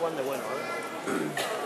van de bueno, ¿eh?